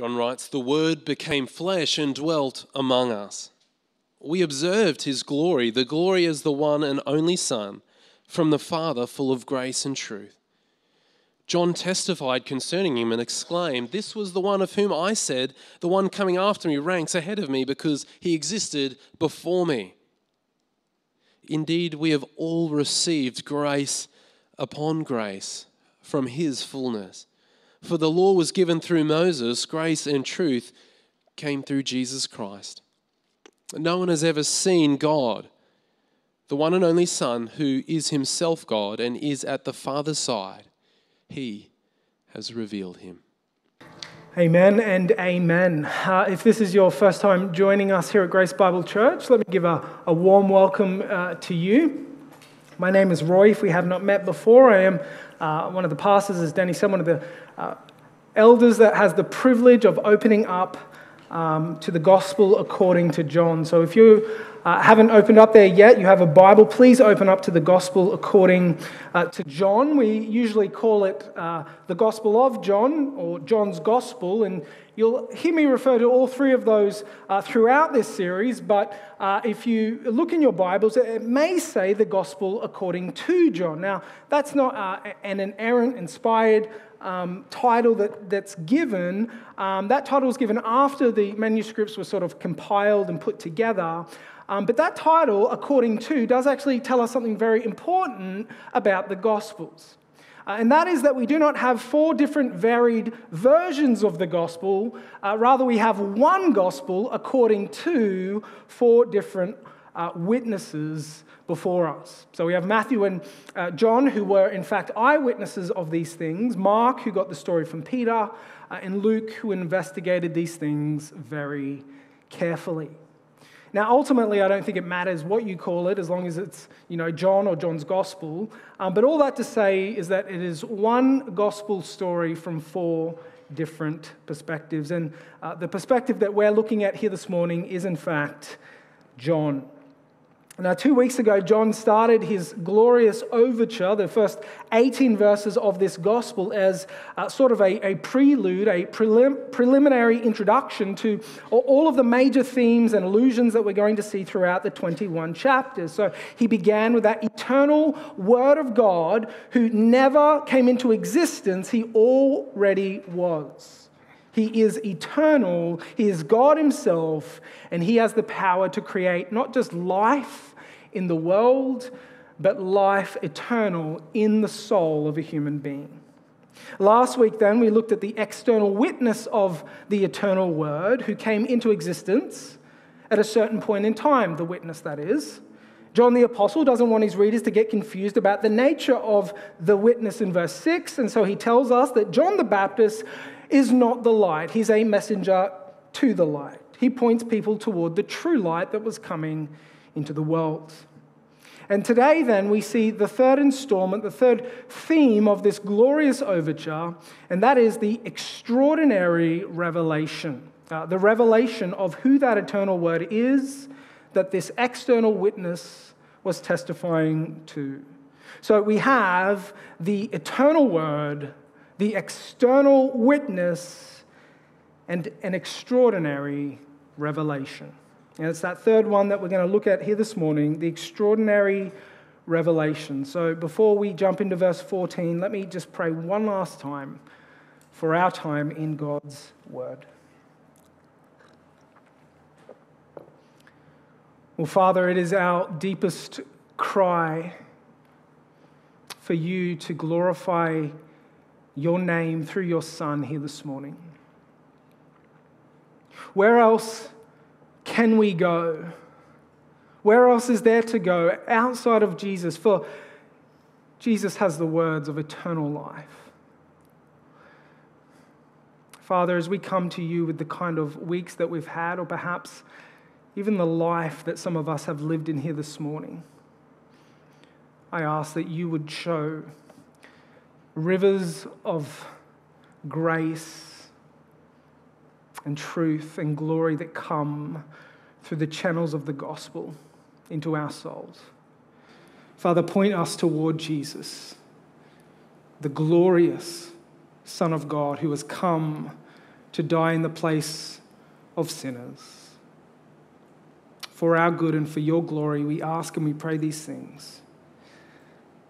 John writes, The Word became flesh and dwelt among us. We observed his glory, the glory as the one and only Son from the Father, full of grace and truth. John testified concerning him and exclaimed, This was the one of whom I said, The one coming after me ranks ahead of me because he existed before me. Indeed, we have all received grace upon grace from his fullness. For the law was given through Moses, grace and truth came through Jesus Christ. No one has ever seen God, the one and only Son, who is himself God and is at the Father's side. He has revealed him. Amen and amen. Uh, if this is your first time joining us here at Grace Bible Church, let me give a, a warm welcome uh, to you. My name is Roy. If we have not met before, I am uh, one of the pastors, as Danny said, one of the uh, elders that has the privilege of opening up um, to the gospel according to John. So if you uh, haven't opened up there yet, you have a Bible, please open up to the gospel according uh, to John. We usually call it uh, the Gospel of John or John's Gospel, and you'll hear me refer to all three of those uh, throughout this series. But uh, if you look in your Bibles, it may say the Gospel according to John. Now, that's not uh, an inerrant, inspired um, title that, that's given, um, that title was given after the manuscripts were sort of compiled and put together. Um, but that title, according to, does actually tell us something very important about the Gospels. Uh, and that is that we do not have four different varied versions of the gospel. Uh, rather, we have one gospel according to four different uh, witnesses before us. So we have Matthew and uh, John, who were in fact eyewitnesses of these things, Mark, who got the story from Peter, uh, and Luke, who investigated these things very carefully. Now, ultimately, I don't think it matters what you call it, as long as it's, you know, John or John's gospel. Um, but all that to say is that it is one gospel story from four different perspectives. And uh, the perspective that we're looking at here this morning is, in fact, John. Now, two weeks ago, John started his glorious overture, the first 18 verses of this gospel, as uh, sort of a, a prelude, a prelim- preliminary introduction to all of the major themes and allusions that we're going to see throughout the 21 chapters. So he began with that eternal Word of God who never came into existence, he already was. He is eternal, He is God Himself, and He has the power to create not just life in the world, but life eternal in the soul of a human being. Last week, then, we looked at the external witness of the eternal Word who came into existence at a certain point in time, the witness that is. John the Apostle doesn't want his readers to get confused about the nature of the witness in verse 6, and so he tells us that John the Baptist is not the light, he's a messenger to the light. He points people toward the true light that was coming into the world. And today, then, we see the third installment, the third theme of this glorious overture, and that is the extraordinary revelation. Uh, the revelation of who that eternal word is that this external witness was testifying to. So we have the eternal word, the external witness, and an extraordinary revelation. And it's that third one that we're going to look at here this morning the extraordinary revelation. So before we jump into verse 14, let me just pray one last time for our time in God's Word. Well, Father, it is our deepest cry for you to glorify your name through your Son here this morning. Where else can we go? Where else is there to go outside of Jesus? For Jesus has the words of eternal life. Father, as we come to you with the kind of weeks that we've had, or perhaps even the life that some of us have lived in here this morning, I ask that you would show rivers of grace and truth and glory that come through the channels of the gospel into our souls. Father, point us toward Jesus, the glorious Son of God who has come to die in the place of sinners. For our good and for your glory, we ask and we pray these things.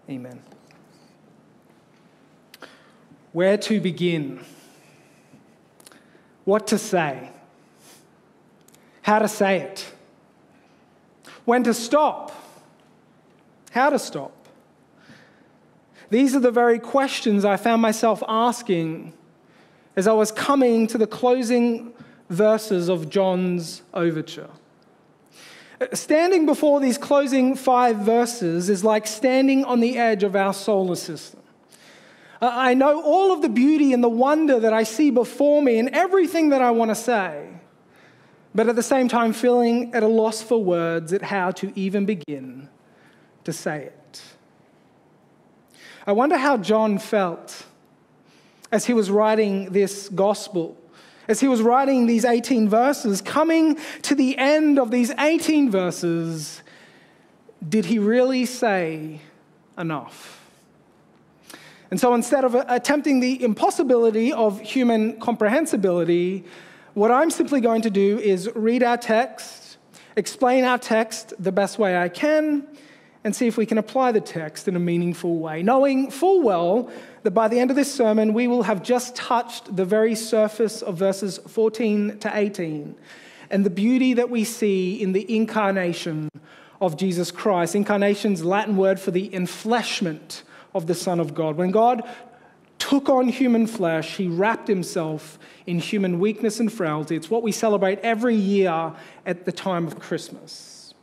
Amen. Where to begin? What to say? How to say it? When to stop? How to stop? These are the very questions I found myself asking as I was coming to the closing verses of John's overture. Uh, standing before these closing five verses is like standing on the edge of our solar system. I know all of the beauty and the wonder that I see before me and everything that I want to say, but at the same time, feeling at a loss for words at how to even begin to say it. I wonder how John felt as he was writing this gospel, as he was writing these 18 verses, coming to the end of these 18 verses. Did he really say enough? And so instead of attempting the impossibility of human comprehensibility, what I'm simply going to do is read our text, explain our text the best way I can, and see if we can apply the text in a meaningful way, knowing full well that by the end of this sermon, we will have just touched the very surface of verses 14 to 18 and the beauty that we see in the incarnation of Jesus Christ. Incarnation's Latin word for the enfleshment of the Son of God. When God took on human flesh, he wrapped himself in human weakness and frailty. It's what we celebrate every year at the time of Christmas.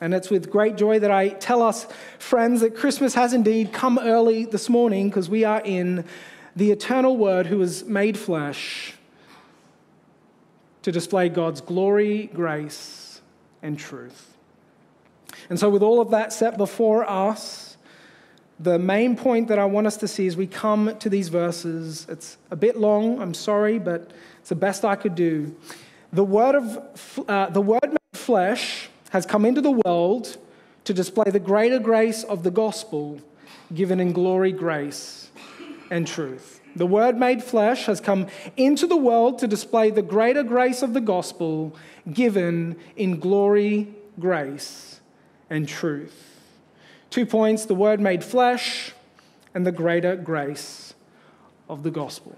And it's with great joy that I tell us, friends, that Christmas has indeed come early this morning because we are in the eternal Word who was made flesh to display God's glory, grace, and truth. And so, with all of that set before us, the main point that I want us to see as we come to these verses, it's a bit long, I'm sorry, but it's the best I could do. The word of uh, the word made flesh has come into the world to display the greater grace of the gospel given in glory, grace, and truth. The Word made flesh has come into the world to display the greater grace of the gospel given in glory, grace, and truth. Two points the Word made flesh and the greater grace of the gospel.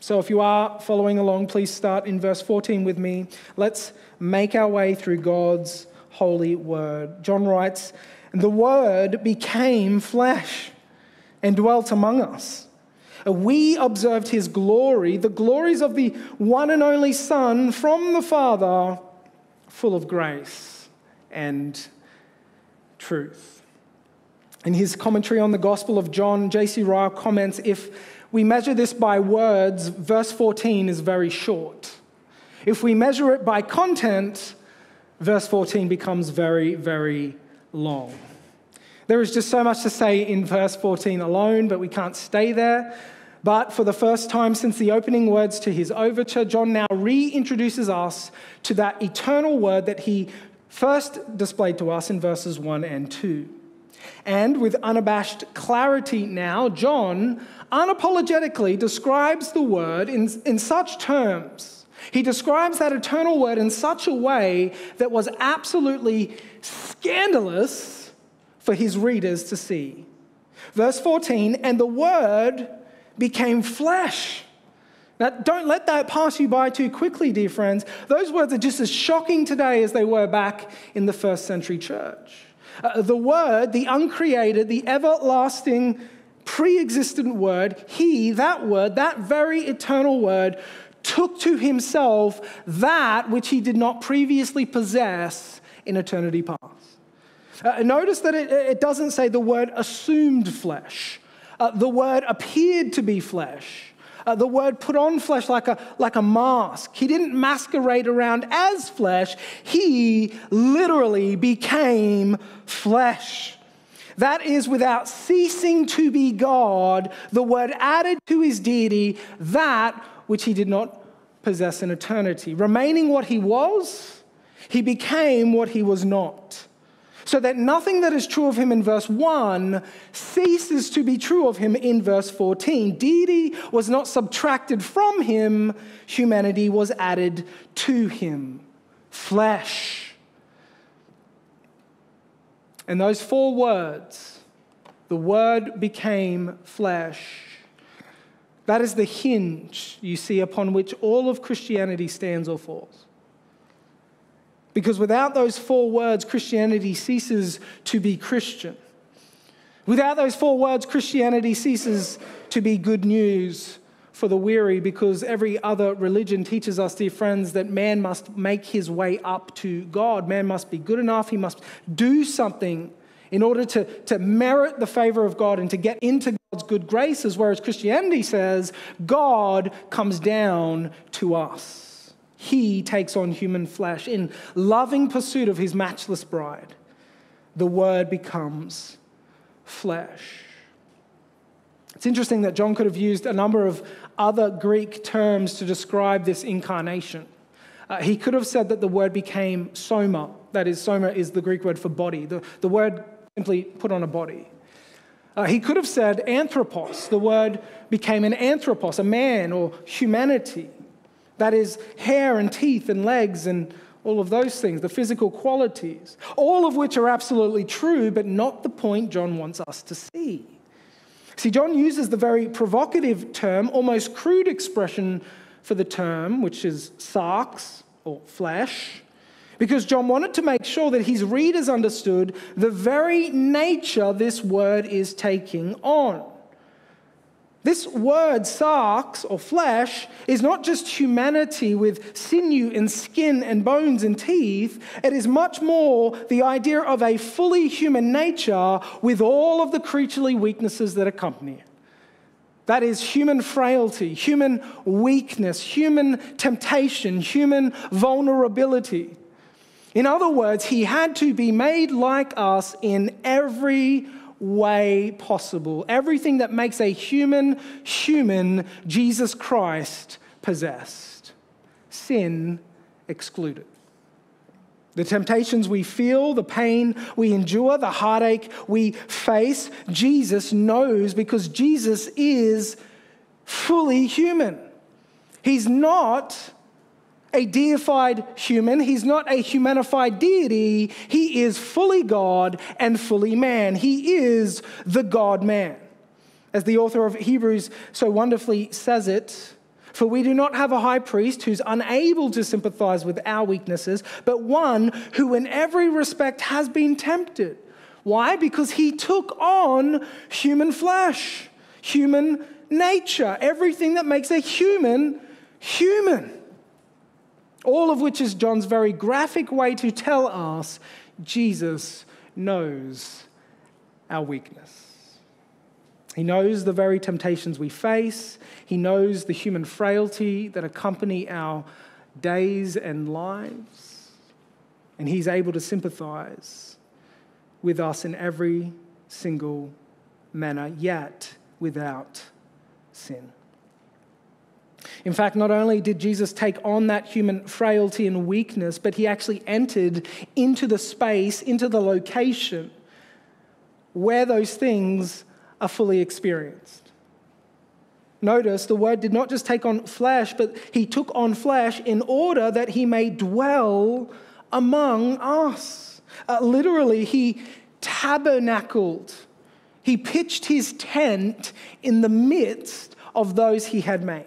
So if you are following along, please start in verse 14 with me. Let's make our way through God's holy word. John writes, The word became flesh and dwelt among us. We observed his glory, the glories of the one and only Son from the Father, full of grace and truth. In his commentary on the Gospel of John, J.C. Ryle comments if we measure this by words, verse 14 is very short. If we measure it by content, verse 14 becomes very, very long. There is just so much to say in verse 14 alone, but we can't stay there. But for the first time since the opening words to his overture, John now reintroduces us to that eternal word that he first displayed to us in verses 1 and 2. And with unabashed clarity now, John unapologetically describes the word in, in such terms. He describes that eternal word in such a way that was absolutely scandalous for his readers to see. Verse 14, and the word became flesh. Now, don't let that pass you by too quickly, dear friends. Those words are just as shocking today as they were back in the first century church. Uh, the Word, the uncreated, the everlasting, pre existent Word, He, that Word, that very eternal Word, took to Himself that which He did not previously possess in eternity past. Uh, notice that it, it, doesn't say the Word assumed flesh, uh, the Word appeared to be flesh. Uh, the word put on flesh like a, like a mask. He didn't masquerade around as flesh, he literally became flesh. That is, without ceasing to be God, the word added to his deity that which he did not possess in eternity. Remaining what he was, he became what he was not. So that nothing that is true of him in verse 1 ceases to be true of him in verse 14. Deity was not subtracted from him, humanity was added to him. Flesh. And those four words, the word became flesh. That is the hinge, you see, upon which all of Christianity stands or falls. Because without those four words, Christianity ceases to be Christian. Without those four words, Christianity ceases to be good news for the weary because every other religion teaches us, dear friends, that man must make his way up to God. Man must be good enough, he must do something in order to, to merit the favor of God and to get into God's good graces, whereas Christianity says God comes down to us he takes on human flesh. In loving pursuit of his matchless bride, the word becomes flesh. It's interesting that John could have used a number of other Greek terms to describe this incarnation. Uh, he could have said that the word became soma, that is, soma is the Greek word for body, the, the word simply put on a body. Uh, he could have said anthropos, the word became an anthropos, a man or humanity. That is, hair and teeth and legs and all of those things, the physical qualities, all of which are absolutely true, but not the point John wants us to see. See, John uses the very provocative term, almost crude expression for the term, which is sarx or flesh, because John wanted to make sure that his readers understood the very nature this word is taking on. This word, sarx or flesh, is not just humanity with sinew and skin and bones and teeth. It is much more the idea of a fully human nature with all of the creaturely weaknesses that accompany it. That is human frailty, human weakness, human temptation, human vulnerability. In other words, he had to be made like us in every way possible. Everything that makes a human human, Jesus Christ possessed. Sin excluded. The temptations we feel, the pain we endure, the heartache we face, Jesus knows because Jesus is fully human. He's not a deified human. He's not a humanified deity. He is fully God and fully man. He is the God man. As the author of Hebrews so wonderfully says it, for we do not have a high priest who's unable to sympathize with our weaknesses, but one who in every respect has been tempted. Why? Because he took on human flesh, human nature, everything that makes a human human. All of which is John's very graphic way to tell us Jesus knows our weakness. He knows the very temptations we face. He knows the human frailty that accompany our days and lives. And He's able to sympathize with us in every single manner, yet without sin. In fact, not only did Jesus take on that human frailty and weakness, but he actually entered into the space, into the location where those things are fully experienced. Notice the word did not just take on flesh, but he took on flesh in order that he may dwell among us. Uh, literally, he tabernacled. He pitched his tent in the midst of those he had made.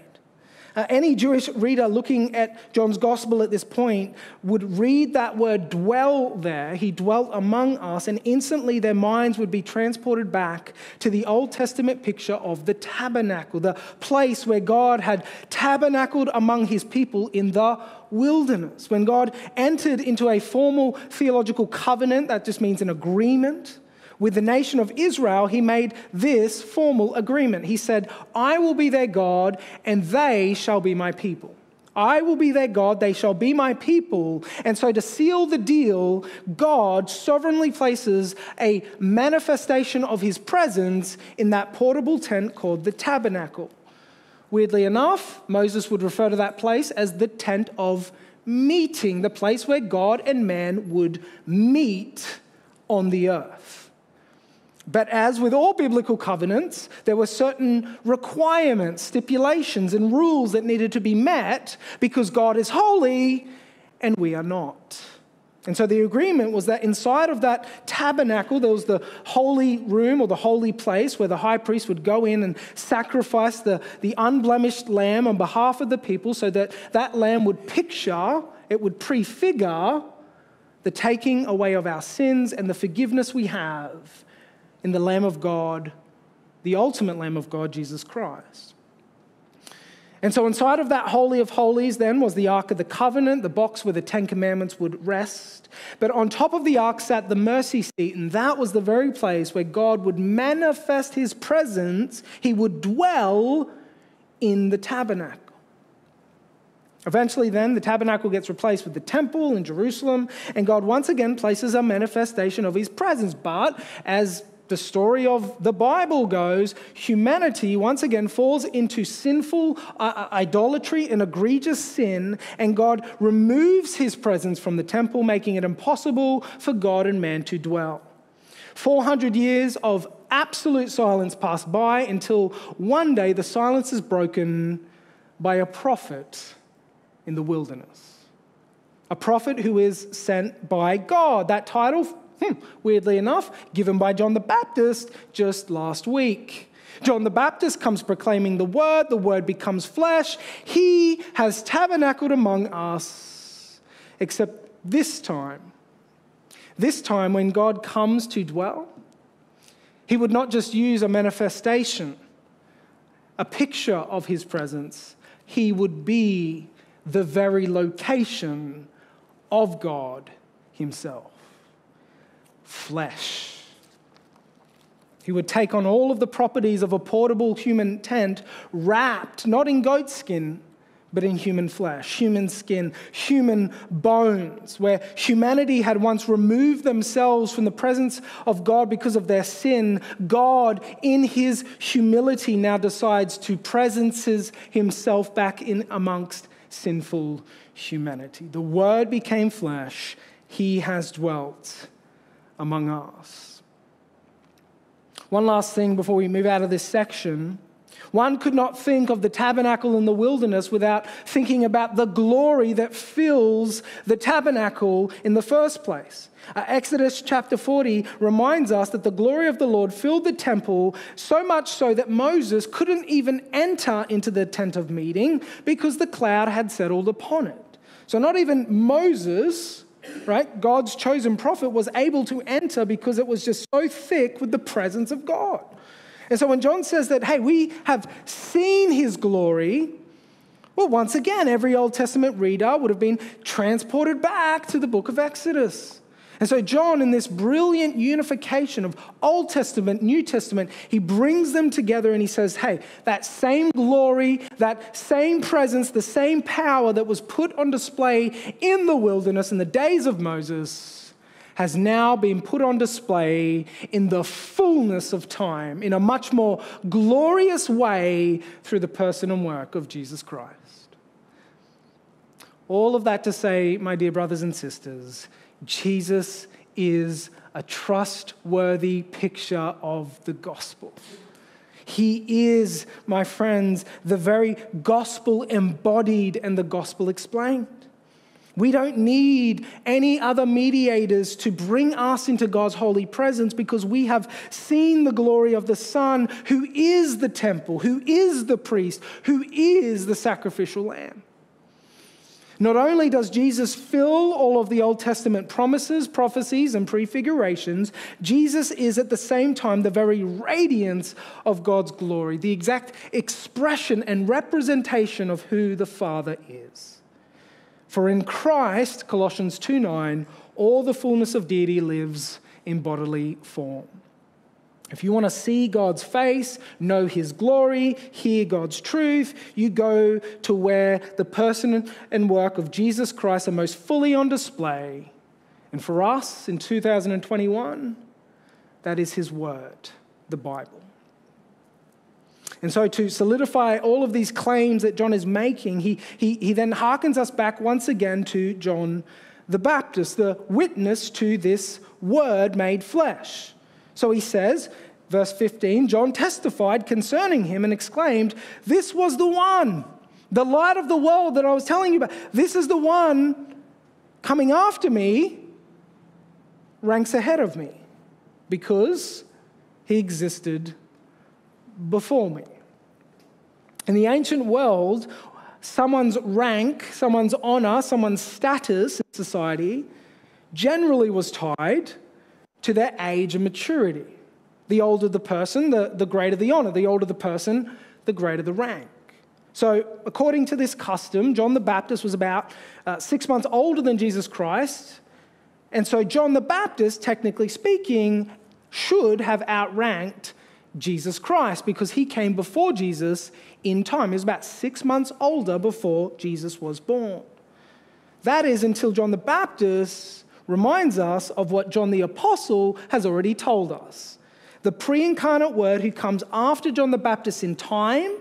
Uh, any Jewish reader looking at John's gospel at this point would read that word dwell there. He dwelt among us, and instantly their minds would be transported back to the Old Testament picture of the tabernacle, the place where God had tabernacled among his people in the wilderness. When God entered into a formal theological covenant, that just means an agreement with the nation of Israel, he made this formal agreement. He said, I will be their God, and they shall be my people. I will be their God, they shall be my people. And so, to seal the deal, God sovereignly places a manifestation of his presence in that portable tent called the tabernacle. Weirdly enough, Moses would refer to that place as the tent of meeting, the place where God and man would meet on the earth. But as with all biblical covenants, there were certain requirements, stipulations, and rules that needed to be met because God is holy and we are not. And so the agreement was that inside of that tabernacle, there was the holy room or the holy place where the high priest would go in and sacrifice the, the unblemished lamb on behalf of the people so that that lamb would picture, it would prefigure the taking away of our sins and the forgiveness we have in the Lamb of God, the ultimate Lamb of God, Jesus Christ. And so, inside of that Holy of Holies, then, was the Ark of the Covenant, the box where the Ten Commandments would rest. But on top of the ark sat the mercy seat, and that was the very place where God would manifest his presence. He would dwell in the tabernacle. Eventually, then, the tabernacle gets replaced with the temple in Jerusalem, and God once again places a manifestation of his presence. But as the story of the Bible goes, humanity once again falls into sinful uh, uh, idolatry and egregious sin, and God removes his presence from the temple, making it impossible for God and man to dwell. 400 years of absolute silence pass by until one day the silence is broken by a prophet in the wilderness. A prophet who is sent by God. That title Hmm, weirdly enough, given by John the Baptist just last week. John the Baptist comes proclaiming the word, the word becomes flesh. He has tabernacled among us, except this time. This time, when God comes to dwell, he would not just use a manifestation, a picture of his presence, he would be the very location of God himself flesh. He would take on all of the properties of a portable human tent, wrapped not in goat skin, but in human flesh, human skin, human bones, where humanity had once removed themselves from the presence of God because of their sin. God, in his humility, now decides to presences himself back in amongst sinful humanity. The Word became flesh, he has dwelt among us. One last thing before we move out of this section. One could not think of the tabernacle in the wilderness without thinking about the glory that fills the tabernacle in the first place. Uh, Exodus chapter 40 reminds us that the glory of the Lord filled the temple so much so that Moses couldn't even enter into the tent of meeting because the cloud had settled upon it. So, not even Moses right? God's chosen prophet was able to enter because it was just so thick with the presence of God. And so when John says that, hey, we have seen his glory, well, once again, every Old Testament reader would have been transported back to the book of Exodus. And so, John, in this brilliant unification of Old Testament, New Testament, he brings them together and he says, Hey, that same glory, that same presence, the same power that was put on display in the wilderness in the days of Moses has now been put on display in the fullness of time, in a much more glorious way through the person and work of Jesus Christ. All of that to say, my dear brothers and sisters, Jesus is a trustworthy picture of the gospel. He is, my friends, the very gospel embodied and the gospel explained. We don't need any other mediators to bring us into God's holy presence because we have seen the glory of the Son, who is the temple, who is the priest, who is the sacrificial lamb. Not only does Jesus fill all of the Old Testament promises, prophecies, and prefigurations, Jesus is at the same time the very radiance of God's glory, the exact expression and representation of who the Father is. For in Christ, Colossians 2 9, all the fullness of deity lives in bodily form. If you want to see God's face, know His glory, hear God's truth, you go to where the person and work of Jesus Christ are most fully on display. And for us in 2021, that is His Word, the Bible. And so, to solidify all of these claims that John is making, he, he, he then harkens us back once again to John the Baptist, the witness to this word made flesh. So he says, verse 15, John testified concerning him and exclaimed, This was the one, the light of the world that I was telling you about. This is the one coming after me, ranks ahead of me, because he existed before me. In the ancient world, someone's rank, someone's honor, someone's status in society generally was tied to their age and maturity. The older the person, the, the greater the honor. The older the person, the greater the rank. So, according to this custom, John the Baptist was about uh, six months older than Jesus Christ. And so, John the Baptist, technically speaking, should have outranked Jesus Christ because he came before Jesus in time. He was about six months older before Jesus was born. That is until John the Baptist reminds us of what John the Apostle has already told us. The pre incarnate word who comes after John the Baptist in time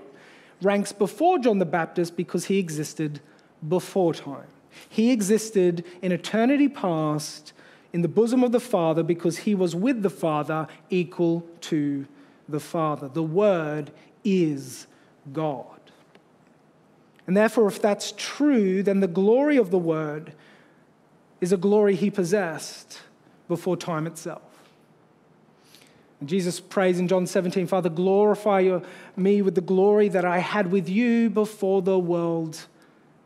ranks before John the Baptist because he existed before time. He existed in eternity past in the bosom of the Father because he was with the Father, equal to the Father. The Word is God. And therefore, if that's true, then the glory of the Word is a glory he possessed before time itself. And Jesus prays in John 17, Father, glorify me with the glory that I had with you before the world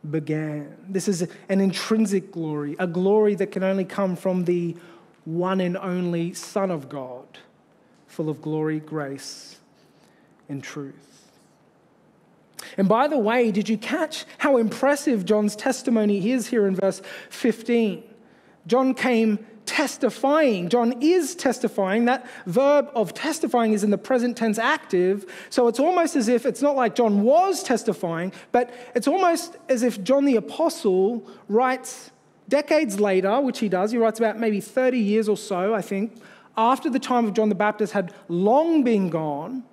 began. This is an intrinsic glory, a glory that can only come from the one and only Son of God, full of glory, grace, and truth. And by the way, did you catch how impressive John's testimony is here in verse 15? John came testifying. John is testifying. That verb of testifying is in the present tense active. So it's almost as if it's not like John was testifying, but it's almost as if John the Apostle writes decades later, which he does. He writes about maybe 30 years or so, I think, after the time of John the Baptist had long been gone.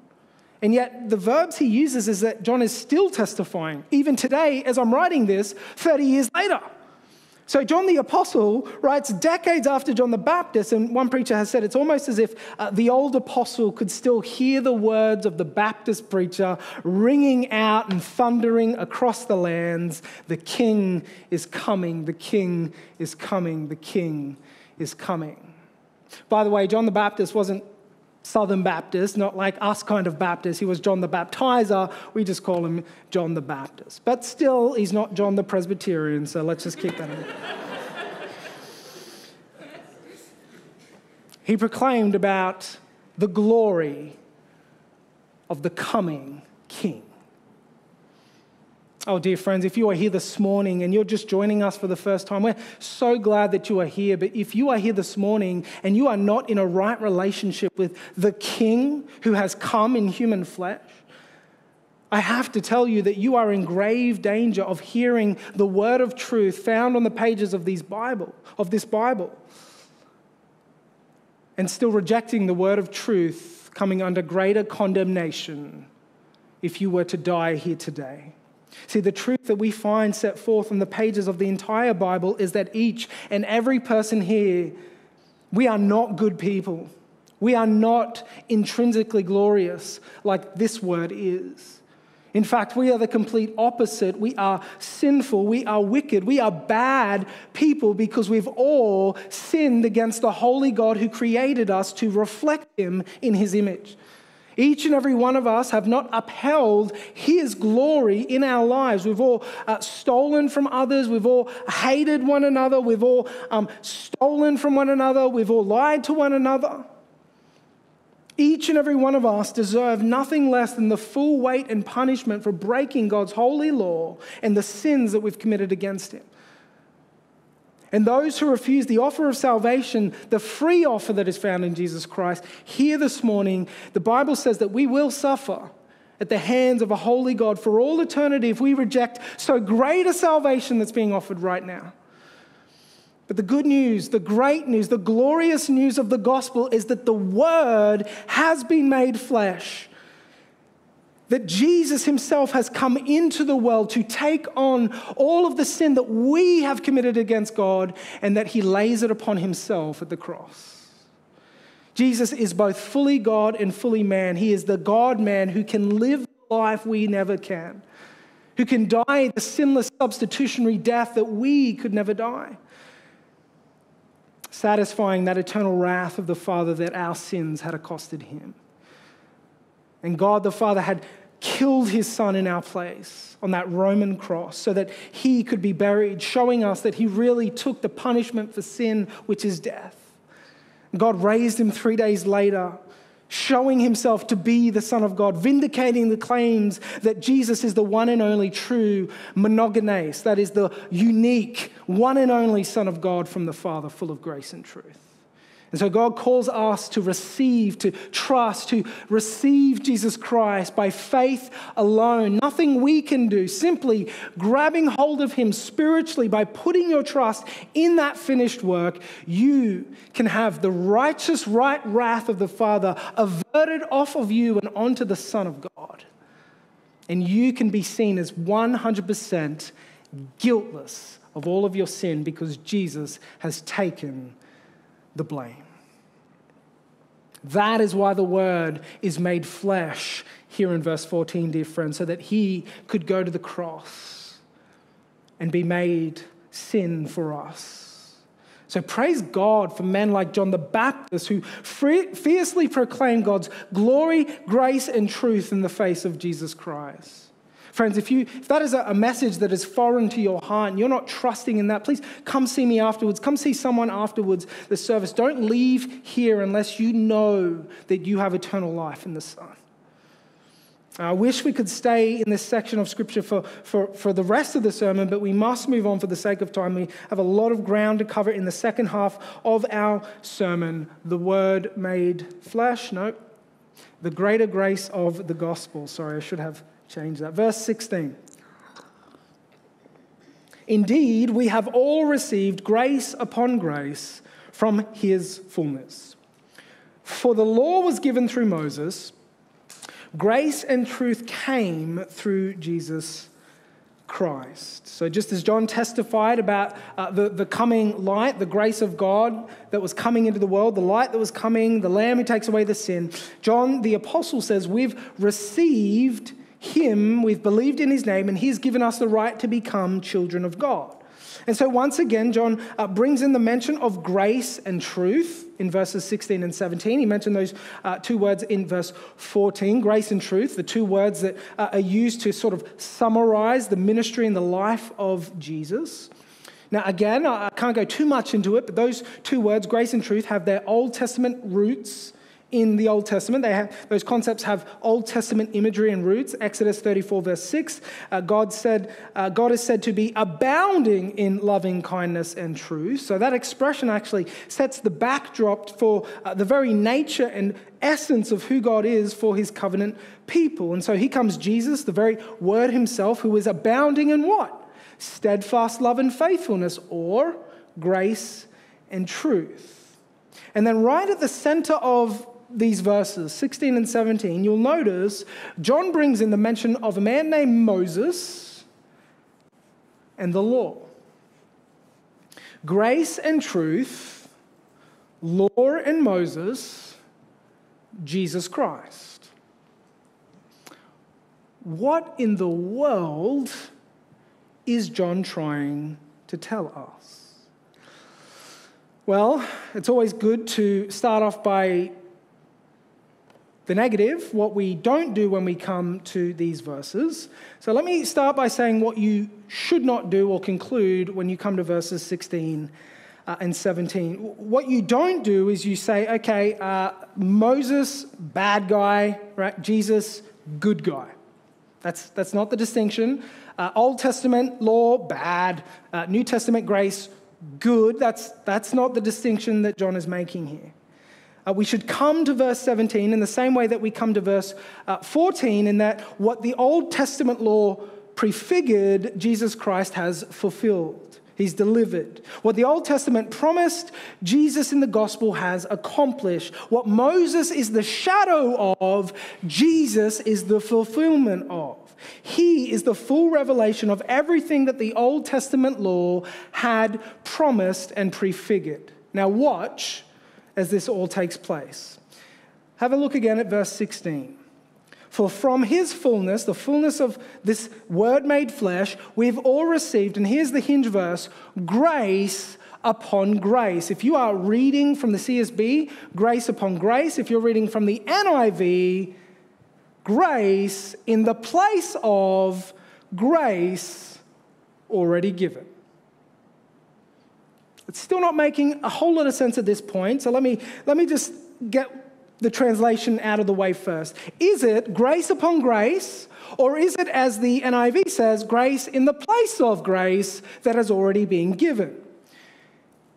And yet, the verbs he uses is that John is still testifying, even today, as I'm writing this, 30 years later. So, John the Apostle writes decades after John the Baptist, and one preacher has said it's almost as if uh, the old apostle could still hear the words of the Baptist preacher ringing out and thundering across the lands The king is coming, the king is coming, the king is coming. By the way, John the Baptist wasn't Southern Baptist, not like us kind of Baptist. He was John the Baptizer. We just call him John the Baptist. But still, he's not John the Presbyterian, so let's just keep that in. he proclaimed about the glory of the coming king. Oh, dear friends, if you are here this morning and you're just joining us for the first time, we're so glad that you are here. But if you are here this morning and you are not in a right relationship with the King who has come in human flesh, I have to tell you that you are in grave danger of hearing the word of truth found on the pages of these Bible, of this Bible, and still rejecting the word of truth, coming under greater condemnation if you were to die here today. See, the truth that we find set forth on the pages of the entire Bible is that each and every person here, we are not good people. We are not intrinsically glorious like this word is. In fact, we are the complete opposite. We are sinful. We are wicked. We are bad people because we've all sinned against the holy God who created us to reflect Him in His image. Each and every one of us have not upheld His glory in our lives. We've all uh, stolen from others. We've all hated one another. We've all um, stolen from one another. We've all lied to one another. Each and every one of us deserve nothing less than the full weight and punishment for breaking God's holy law and the sins that we've committed against Him. And those who refuse the offer of salvation, the free offer that is found in Jesus Christ, here this morning, the Bible says that we will suffer at the hands of a holy God for all eternity if we reject so great a salvation that's being offered right now. But the good news, the great news, the glorious news of the gospel is that the Word has been made flesh that Jesus himself has come into the world to take on all of the sin that we have committed against God and that he lays it upon himself at the cross. Jesus is both fully God and fully man. He is the God man who can live the life we never can, who can die the sinless substitutionary death that we could never die, satisfying that eternal wrath of the Father that our sins had accosted him. And God the Father had killed his son in our place on that Roman cross so that he could be buried, showing us that he really took the punishment for sin, which is death. God raised him three days later, showing himself to be the Son of God, vindicating the claims that Jesus is the one and only true monogenes, that is, the unique, one and only Son of God from the Father, full of grace and truth. And so God calls us to receive, to trust, to receive Jesus Christ by faith alone. Nothing we can do, simply grabbing hold of Him spiritually by putting your trust in that finished work, you can have the righteous right wrath of the Father averted off of you and onto the Son of God. And you can be seen as 100% guiltless of all of your sin because Jesus has taken the blame. That is why the Word is made flesh here in verse 14, dear friends, so that He could go to the cross and be made sin for us. So praise God for men like John the Baptist who fiercely proclaim God's glory, grace, and truth in the face of Jesus Christ. Friends, if, you, if that is a, message that is foreign to your heart and you're not trusting in that, please come see me afterwards. Come see someone afterwards, the service. Don't leave here unless you know that you have eternal life in the Son. I wish we could stay in this section of Scripture for, for, for the rest of the sermon, but we must move on for the sake of time. We have a lot of ground to cover in the second half of our sermon. The Word made flesh. No, the greater grace of the gospel. Sorry, I should have change that. Verse 16. Indeed, we have all received grace upon grace from his fullness. For the law was given through Moses, grace and truth came through Jesus Christ. So, just as John testified about uh, the, the coming light, the grace of God that was coming into the world, the light that was coming, the Lamb who takes away the sin, John the Apostle says, We've received him, we've believed in his name, and he's given us the right to become children of God. And so, once again, John uh, brings in the mention of grace and truth in verses 16 and 17. He mentioned those uh, two words in verse 14 grace and truth, the two words that uh, are used to sort of summarize the ministry and the life of Jesus. Now, again, I can't go too much into it, but those two words, grace and truth, have their Old Testament roots in the Old Testament. They have, those concepts have Old Testament imagery and roots. Exodus 34, verse 6, uh, God said, uh, God is said to be abounding in loving kindness and truth. So that expression actually sets the backdrop for uh, the very nature and essence of who God is for his covenant people. And so here comes Jesus, the very word himself, who is abounding in what? Steadfast love and faithfulness, or grace and truth. And then, right at the center of these verses, 16 and 17, you'll notice John brings in the mention of a man named Moses and the law. Grace and truth, law and Moses, Jesus Christ. What in the world is John trying to tell us? Well, it's always good to start off by the negative, what we don't do when we come to these verses. So let me start by saying what you should not do or conclude when you come to verses 16 uh, and 17. What you don't do is you say, okay, uh, Moses, bad guy, right? Jesus, good guy. That's, that's not the distinction. Uh, Old Testament law, bad. Uh, New Testament grace, good. That's, that's not the distinction that John is making here. Uh, we should come to verse 17 in the same way that we come to verse uh, 14, in that what the Old Testament law prefigured, Jesus Christ has fulfilled. He's delivered. What the Old Testament promised, Jesus in the gospel has accomplished. What Moses is the shadow of, Jesus is the fulfillment of. He is the full revelation of everything that the Old Testament law had promised and prefigured. Now, watch as this all takes place. Have a look again at verse 16. For from his fullness, the fullness of this word made flesh, we've all received, and here's the hinge verse grace upon grace. If you are reading from the CSB, grace upon grace. If you're reading from the NIV, grace in the place of grace already given. It's still not making a whole lot of sense at this point, so let me, let me just get the translation out of the way first. Is it grace upon grace, or is it, as the NIV says, grace in the place of grace that has already been given?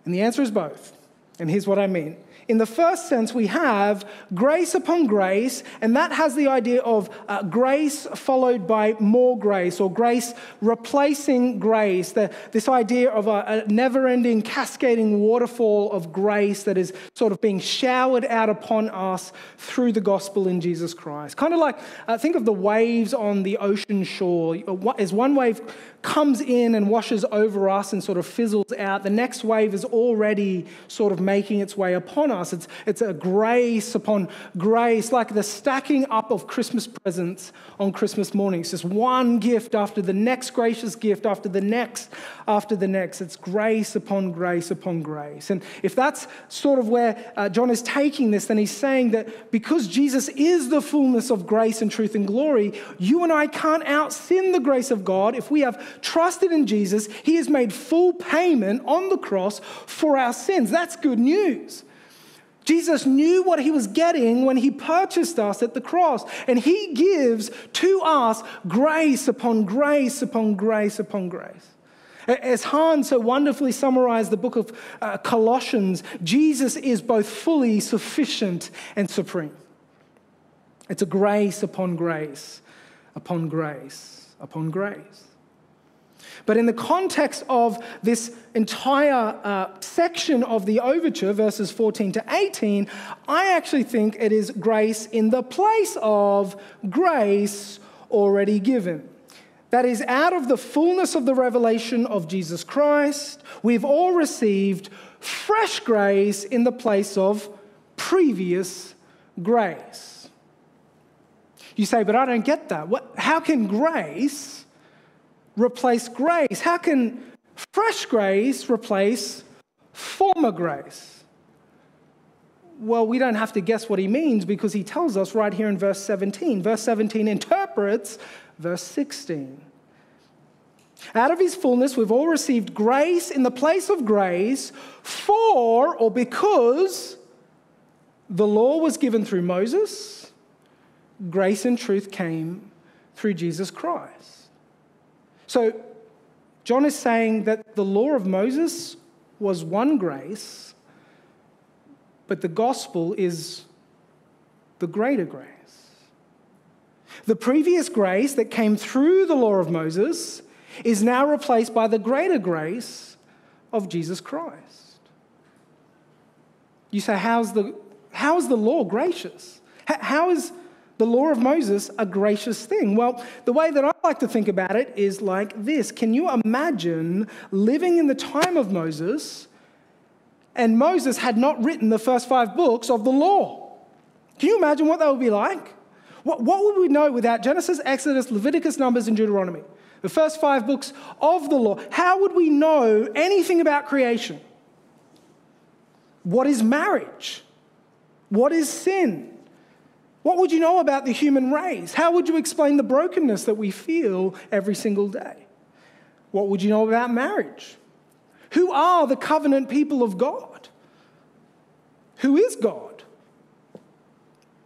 And the answer is both. And here's what I mean in the first sense, we have grace upon grace, and that has the idea of uh, grace followed by more grace, or grace replacing grace. The, this idea of a, a never ending, cascading waterfall of grace that is sort of being showered out upon us through the gospel in Jesus Christ. Kind of like, uh, think of the waves on the ocean shore. As one wave comes in and washes over us and sort of fizzles out, the next wave is already sort of making its way upon us. It's, it's a grace upon grace, like the stacking up of Christmas presents on Christmas morning. It's just one gift after the next gracious gift, after the next, after the next. It's grace upon grace upon grace. And if that's sort of where uh, John is taking this, then he's saying that because Jesus is the fullness of grace and truth and glory, you and I can't out sin the grace of God if we have trusted in Jesus, he has made full payment on the cross for our sins. That's good news. Jesus knew what he was getting when he purchased us at the cross, and he gives to us grace upon grace upon grace upon grace. As Hans so wonderfully summarized the book of uh, Colossians, Jesus is both fully sufficient and supreme. It's a grace upon grace upon grace upon grace. But in the context of this entire uh, section of the overture, verses 14 to 18, I actually think it is grace in the place of grace already given. That is, out of the fullness of the revelation of Jesus Christ, we've all received fresh grace in the place of previous grace. You say, but I don't get that. What, how can grace replace grace? How can fresh grace replace former grace? Well, we don't have to guess what he means because he tells us right here in verse 17. Verse 17 interprets verse 16. Out of his fullness, we've all received grace in the place of grace for or because the law was given through Moses, grace and truth came through Jesus Christ. So, John is saying that the law of Moses was one grace, but the gospel is the greater grace. The previous grace that came through the law of Moses is now replaced by the greater grace of Jesus Christ. You say, how's the, how is the law gracious? How is the law of Moses a gracious thing? Well, the way that I like to think about it is like this Can you imagine living in the time of Moses and Moses had not written the first five books of the law? Can you imagine what that would be like? What, what would we know without Genesis, Exodus, Leviticus, Numbers, and Deuteronomy? The first five books of the law. How would we know anything about creation? What is marriage? What is sin? What would you know about the human race? How would you explain the brokenness that we feel every single day? What would you know about marriage? Who are the covenant people of God? Who is God?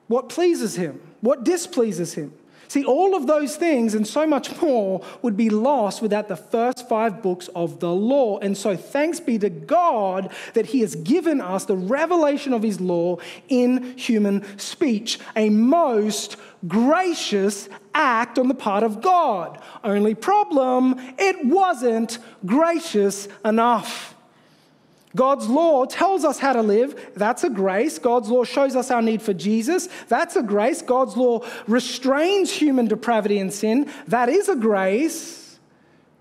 What pleases him? What displeases him? See, all of those things and so much more would be lost without the first five books of the law. And so, thanks be to God that He has given us the revelation of His law in human speech, a most gracious act on the part of God. Only problem, it wasn't gracious enough. God's law tells us how to live. That's a grace. God's law shows us our need for Jesus. That's a grace. God's law restrains human depravity and sin. That is a grace.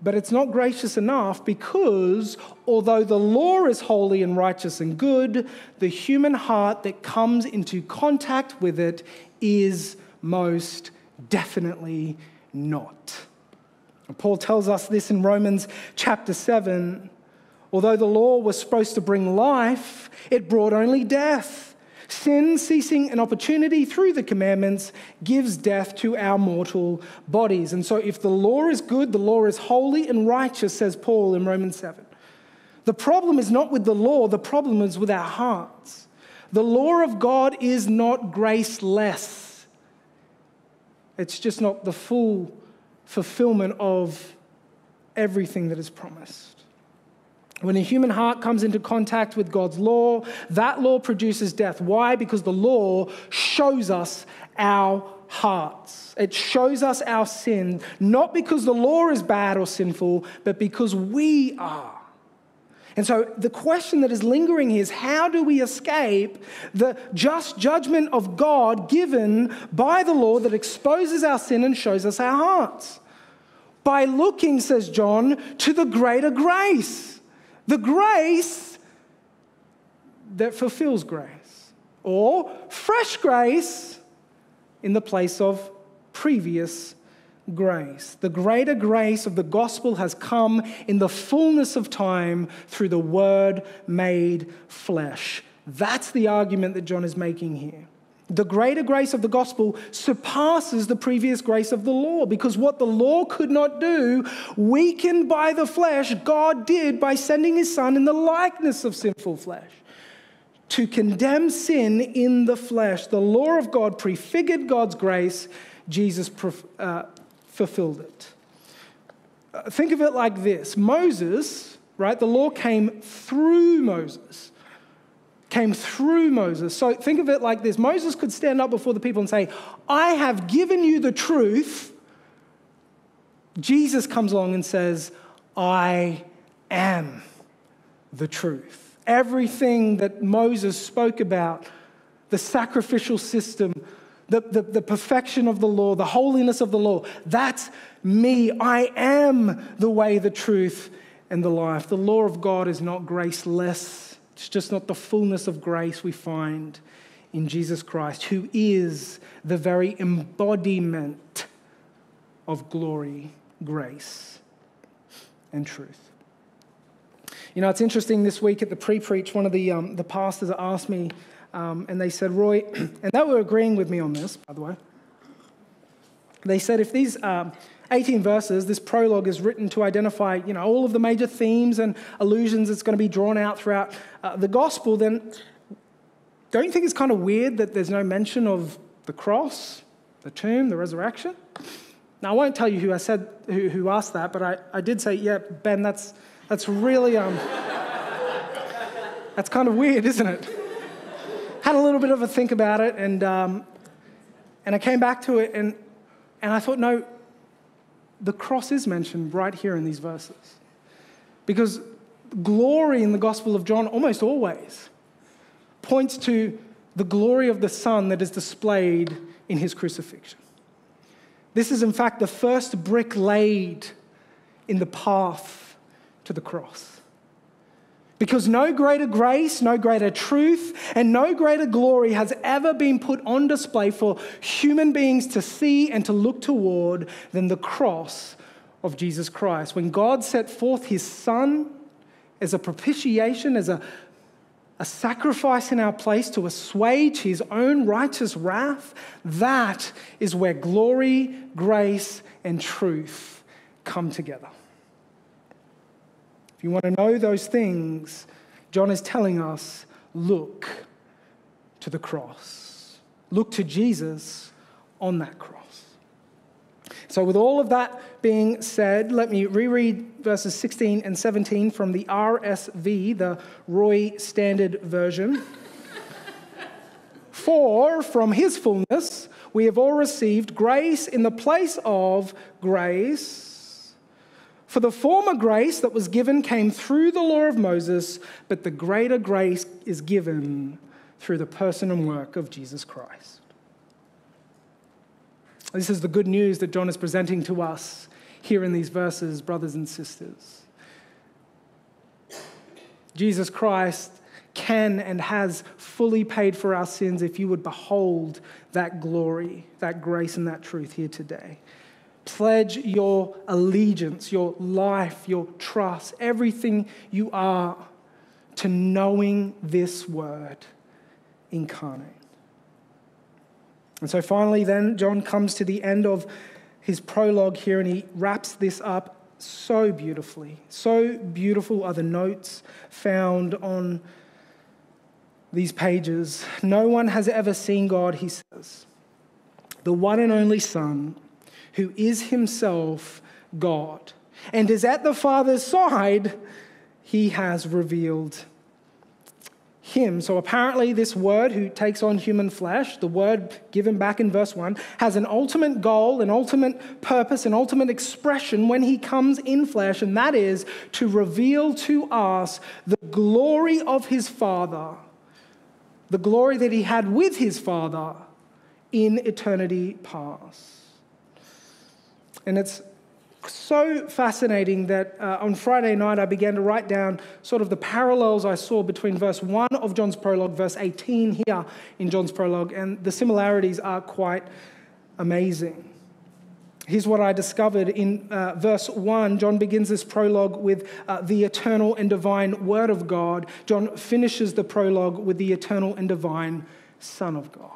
But it's not gracious enough because although the law is holy and righteous and good, the human heart that comes into contact with it is most definitely not. Paul tells us this in Romans chapter 7. Although the law was supposed to bring life, it brought only death. Sin, ceasing an opportunity through the commandments, gives death to our mortal bodies. And so, if the law is good, the law is holy and righteous, says Paul in Romans 7. The problem is not with the law, the problem is with our hearts. The law of God is not graceless, it's just not the full fulfillment of everything that is promised. When a human heart comes into contact with God's law, that law produces death. Why? Because the law shows us our hearts. It shows us our sin, not because the law is bad or sinful, but because we are. And so the question that is lingering here is how do we escape the just judgment of God given by the law that exposes our sin and shows us our hearts? By looking, says John, to the greater grace the grace that fulfills grace, or fresh grace in the place of previous grace. The greater grace of the gospel has come in the fullness of time through the word made flesh. That's the argument that John is making here. The greater grace of the gospel surpasses the previous grace of the law because what the law could not do, weakened by the flesh, God did by sending his son in the likeness of sinful flesh. To condemn sin in the flesh, the law of God prefigured God's grace, Jesus uh, fulfilled it. Uh, think of it like this Moses, right? The law came through Moses came through Moses. So think of it like this Moses could stand up before the people and say, I have given you the truth. Jesus comes along and says, I am the truth. Everything that Moses spoke about, the sacrificial system, the, the, the, perfection of the law, the holiness of the law, that's me. I am the way, the truth, and the life. The law of God is not graceless it's just not the fullness of grace we find in Jesus Christ, who is the very embodiment of glory, grace, and truth. You know, it's interesting this week at the pre preach, one of the, um, the pastors asked me, um, and they said, Roy, and they were agreeing with me on this, by the way. They said, if these. Um, 18 verses, this prologue is written to identify, you know, all of the major themes and allusions that's going to be drawn out throughout uh, the gospel, then don't you think it's kind of weird that there's no mention of the cross, the tomb, the resurrection? Now, I won't tell you who I said, who, who asked that, but I, I did say, yeah, Ben, that's, that's really, um, that's kind of weird, isn't it? Had a little bit of a think about it, and, um, and I came back to it, and, and I thought, no, the cross is mentioned right here in these verses. Because glory in the Gospel of John almost always points to the glory of the Son that is displayed in his crucifixion. This is, in fact, the first brick laid in the path to the cross. Because no greater grace, no greater truth, and no greater glory has ever been put on display for human beings to see and to look toward than the cross of Jesus Christ. When God set forth his Son as a propitiation, as a, a sacrifice in our place to assuage his own righteous wrath, that is where glory, grace, and truth come together you want to know those things, John is telling us look to the cross. Look to Jesus on that cross. So, with all of that being said, let me reread verses 16 and 17 from the RSV, the Roy Standard Version. For from his fullness we have all received grace in the place of grace. For the former grace that was given came through the law of Moses, but the greater grace is given through the person and work of Jesus Christ. This is the good news that John is presenting to us here in these verses, brothers and sisters. Jesus Christ can and has fully paid for our sins if you would behold that glory, that grace, and that truth here today. Pledge your allegiance, your life, your trust, everything you are to knowing this word incarnate. And so finally, then, John comes to the end of his prologue here and he wraps this up so beautifully. So beautiful are the notes found on these pages. No one has ever seen God, he says. The one and only Son, who is himself God and is at the Father's side, he has revealed him. So apparently, this word who takes on human flesh, the word given back in verse 1, has an ultimate goal, an ultimate purpose, an ultimate expression when he comes in flesh, and that is to reveal to us the glory of his Father, the glory that he had with his Father in eternity past. And it's so fascinating that uh, on Friday night I began to write down sort of the parallels I saw between verse 1 of John's prologue, verse 18 here in John's prologue, and the similarities are quite amazing. Here's what I discovered in uh, verse 1. John begins this prologue with uh, the eternal and divine Word of God. John finishes the prologue with the eternal and divine Son of God.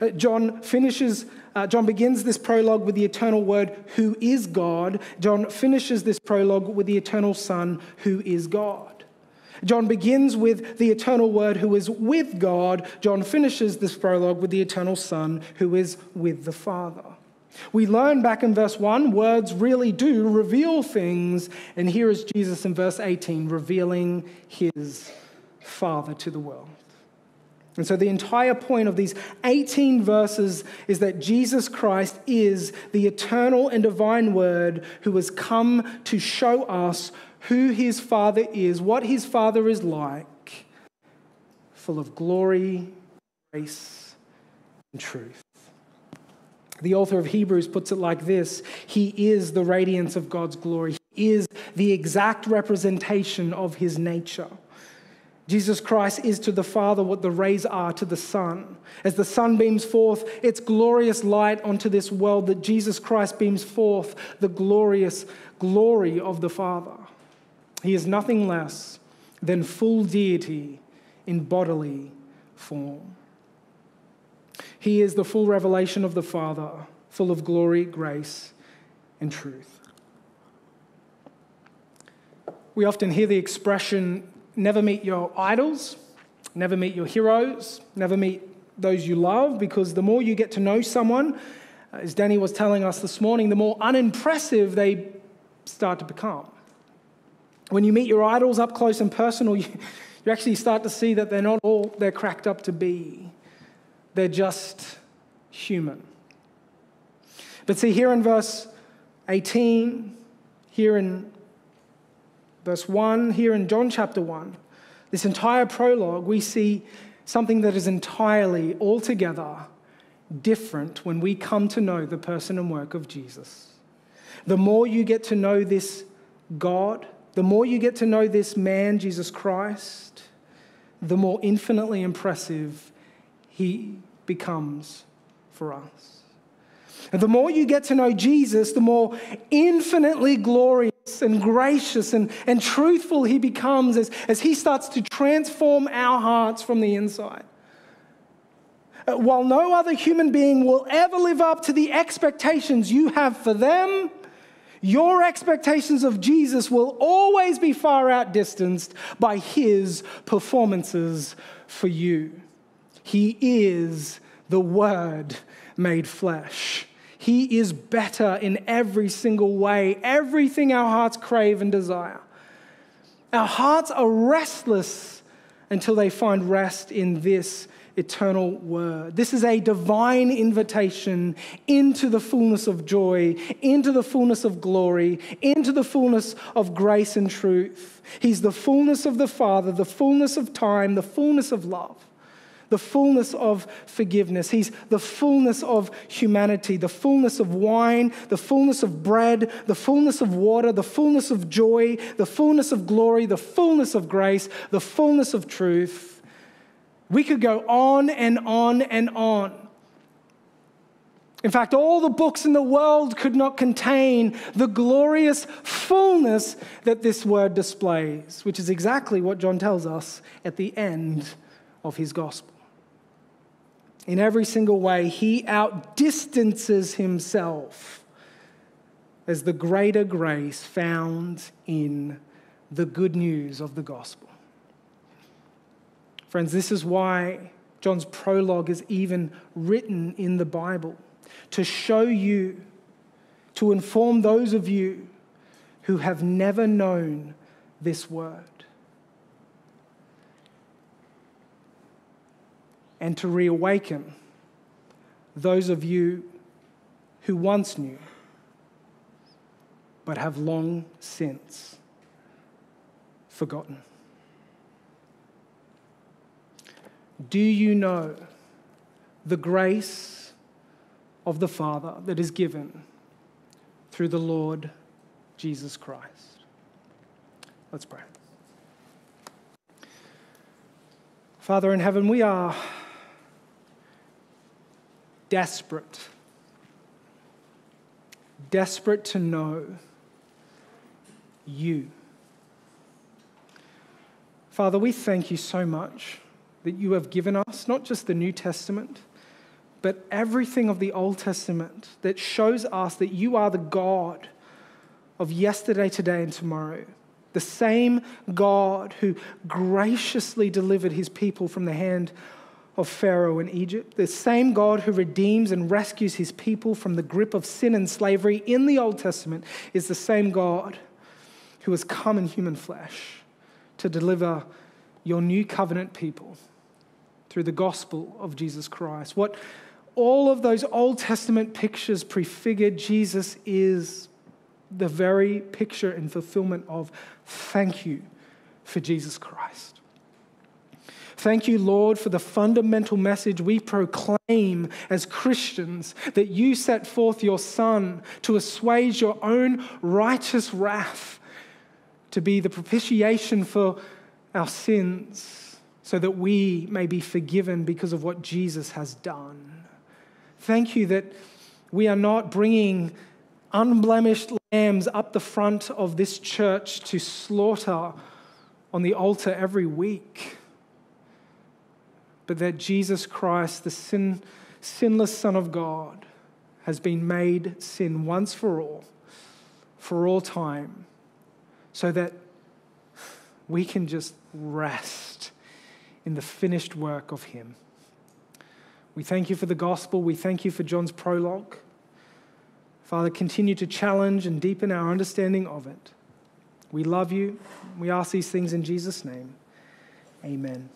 Uh, John finishes, uh, John begins this prologue with the eternal word, who is God. John finishes this prologue with the eternal Son, who is God. John begins with the eternal word, who is with God. John finishes this prologue with the eternal Son, who is with the Father. We learn back in verse 1 words really do reveal things, and here is Jesus in verse 18 revealing his Father to the world. And so, the entire point of these 18 verses is that Jesus Christ is the eternal and divine Word who has come to show us who his Father is, what his Father is like, full of glory, grace, and truth. The author of Hebrews puts it like this He is the radiance of God's glory, He is the exact representation of His nature. Jesus Christ is to the Father what the rays are to the sun. As the sun beams forth its glorious light onto this world, that Jesus Christ beams forth the glorious glory of the Father. He is nothing less than full deity in bodily form. He is the full revelation of the Father, full of glory, grace, and truth. We often hear the expression never meet your idols, never meet your heroes, never meet those you love, because the more you get to know someone, uh, as Danny was telling us this morning, the more unimpressive they start to become. When you meet your idols up close and personal, you, you actually start to see that they're not all they're cracked up to be. They're just human. But see, here in verse 18, here in verse 1 here in John chapter 1, this entire prologue, we see something that is entirely, altogether different when we come to know the person and work of Jesus. The more you get to know this God, the more you get to know this man, Jesus Christ, the more infinitely impressive he becomes for us. And the more you get to know Jesus, the more infinitely glorious and gracious and, and truthful he becomes as, as he starts to transform our hearts from the inside. Uh, while no other human being will ever live up to the expectations you have for them, your expectations of Jesus will always be far outdistanced by his performances for you. He is the Word made flesh. He is better in every single way, everything our hearts crave and desire. Our hearts are restless until they find rest in this eternal word. This is a divine invitation into the fullness of joy, into the fullness of glory, into the fullness of grace and truth. He's the fullness of the Father, the fullness of time, the fullness of love the fullness of forgiveness. He's the fullness of humanity, the fullness of wine, the fullness of bread, the fullness of water, the fullness of joy, the fullness of glory, the fullness of grace, the fullness of truth. We could go on and on and on. In fact, all the books in the world could not contain the glorious fullness that this word displays, which is exactly what John tells us at the end of his gospel in every single way, he outdistances himself as the greater grace found in the good news of the gospel. Friends, this is why John's prologue is even written in the Bible to show you, to inform those of you who have never known this word. And to reawaken those of you who once knew but have long since forgotten. Do you know the grace of the Father that is given through the Lord Jesus Christ? Let's pray. Father in heaven, we are desperate, desperate to know you. Father, we thank you so much that you have given us not just the New Testament, but everything of the Old Testament that shows us that you are the God of yesterday, today, and tomorrow. The same God who graciously delivered his people from the hand of Pharaoh in Egypt, the same God who redeems and rescues his people from the grip of sin and slavery in the Old Testament, is the same God who has come in human flesh to deliver your new covenant people through the gospel of Jesus Christ. What all of those Old Testament pictures prefigured, Jesus is the very picture and fulfillment of thank you for Jesus Christ. Thank you, Lord, for the fundamental message we proclaim as Christians that you set forth your Son to assuage your own righteous wrath, to be the propitiation for our sins, so that we may be forgiven because of what Jesus has done. Thank you that we are not bringing unblemished lambs up the front of this church to slaughter on the altar every week but that Jesus Christ, the sin, sinless Son of God, has been made sin once for all, for all time, so that we can just rest in the finished work of Him. We thank you for the gospel. We thank you for John's prologue. Father, continue to challenge and deepen our understanding of it. We love you. We ask these things in Jesus' name. Amen.